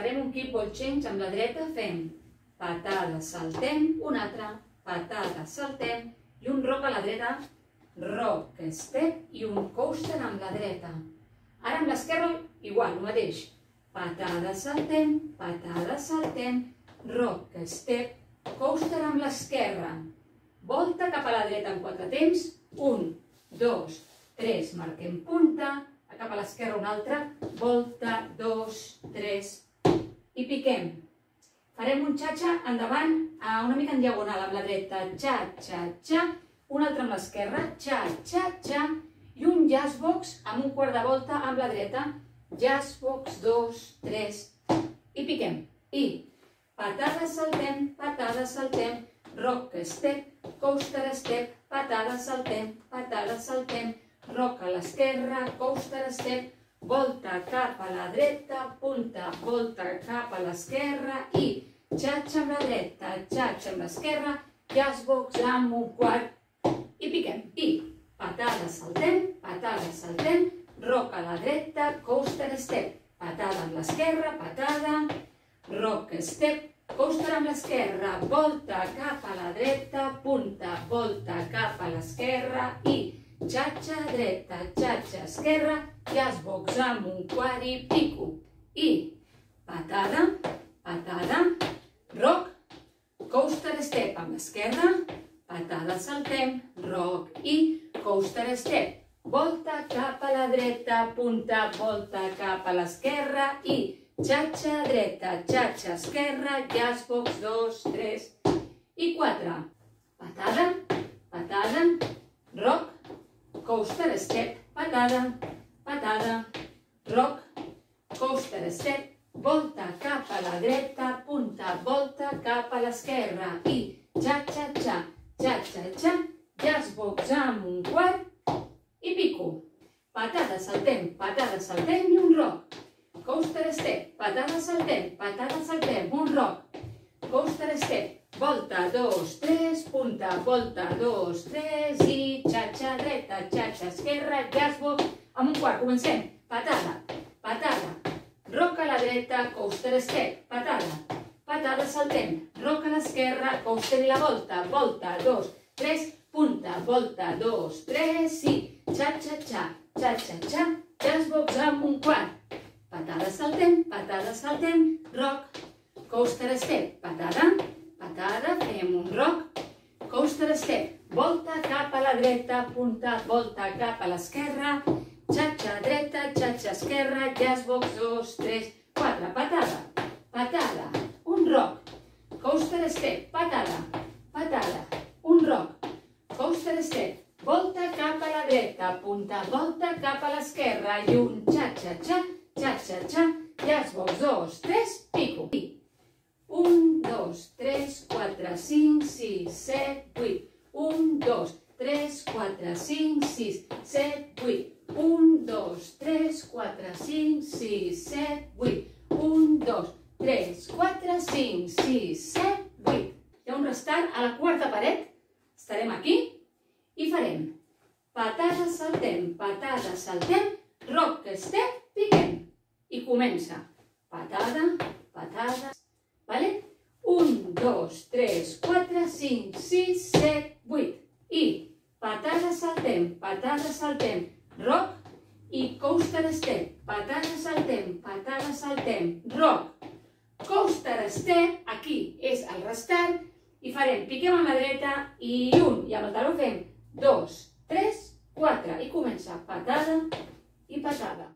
farem un keep ball change amb la dreta, fem patada, saltem, una altra, patada, saltem, i un rock a la dreta, rock, step i un coaster amb la dreta. Ara amb l'esquerra, igual, el mateix. Patada, saltem, patada, saltem, rock, step, coaster amb l'esquerra. Volta cap a la dreta en quatre temps. Un, dos, tres, marquem punta. Cap a l'esquerra una altra. Volta, dos, tres. I piquem. Farem un xa-xa endavant, una mica en diagonal amb la dreta. Xa-xa-xa. Un altre amb l'esquerra. Xa-xa-xa. I un jazz box amb un quart de volta amb la dreta. Jazz box, dos, tres. I piquem. I patada, saltem, patada, saltem, rock, step, coaster, step, patada, saltem, patada, saltem, rock a l'esquerra, coaster, step, volta cap a la dreta, punta, volta cap a l'esquerra i xatxa amb la dreta, xatxa amb l'esquerra, jazzbox amb un quart. I piquem. I patada, saltem, patada, saltem, rock a la dreta, coaster, step, patada amb l'esquerra, patada, rock, step, coaster amb l'esquerra, volta cap a la dreta, punta, volta cap a l'esquerra i xatxa dreta, xatxa esquerra, jazzbox amb un quart i pico. I patada, patada, rock, coaster step amb l'esquerra, patada saltem, rock i coaster step. Volta cap a la dreta, punta, volta cap a l'esquerra i xatxa dreta, xatxa esquerra, jazzbox, dos, tres i quatre. Patada, rock, coaster patada, patada, rock, coaster step, volta cap a la dreta, punta, volta cap a l'esquerra i xa-xa-xa, xa-xa-xa, jazzbox amb un quart i pico. Patada, saltem, patada, saltem i un rock. Coaster step, patada saltem, patada saltem, un rock. Coaster step, volta, dos, tres, punta, volta, dos, tres i xatxa dreta, xatxa esquerra, jazzbox, amb un quart. Comencem. Patada, patada, rock a la dreta, coaster step, patada, patada saltem, rock a l'esquerra, coaster i la volta, volta, dos, tres, punta, volta, dos, tres i xa-xa-xa, xa-xa-xa, jazzbox amb un quart. Patada saltem, patada saltem, rock, coaster step, patada, coaster step, volta cap a la dreta, punta, volta cap a l'esquerra, xatxa dreta, xatxa esquerra, jazzbox, dos, tres, quatre, patada, patada, un rock, coaster step, patada, patada, un rock, coaster step, volta cap a la dreta, punta, volta cap a l'esquerra i un xa-xa-xa, xa, xa, xa, jazzbox, dos, tres, pico. Un, dos, tres, quatre, cinc, sis, set, vuit. Un, dos, tres, quatre, cinc, sis, set, vuit. Un, dos, tres, quatre, cinc, sis, set, vuit. Un, dos, tres, quatre, cinc, sis, set, vuit. Hi ha un restant a la quarta paret. Estarem aquí i farem patada, saltem, patada, saltem, rock, step, piquem i comença. Patada, patada, 2, 3, 4, 5, 6, 7, 8. I patada saltem, patada saltem, rock i coaster step. Patada saltem, patada saltem, rock. Coaster step, aquí és el restant. I farem, piquem amb la dreta i un. I amb el taló fem 2, 3, 4. I comença patada i patada.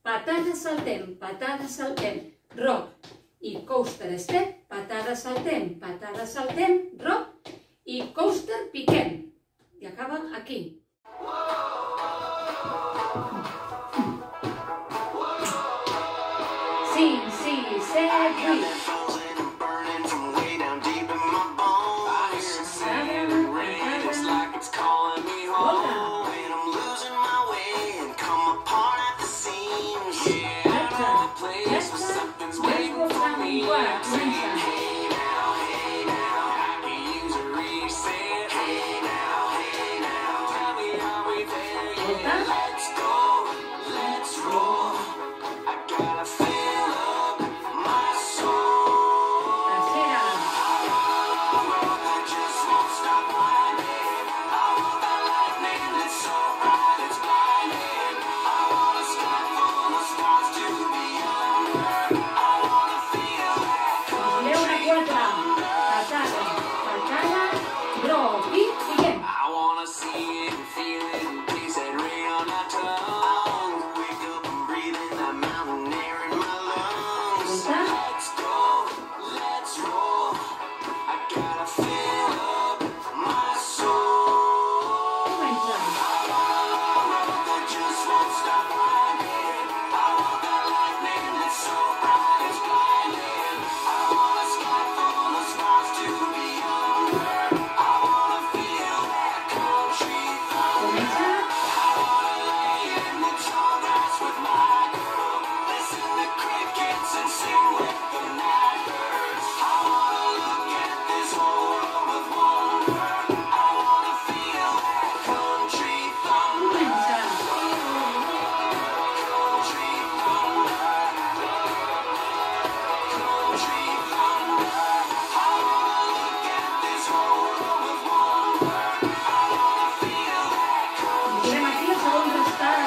Patada saltem, patada saltem, rock i coaster step, patada saltem, patada saltem, rock i coaster piquem. I acaba aquí. Cinc, sis, set, vuit.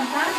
cantar.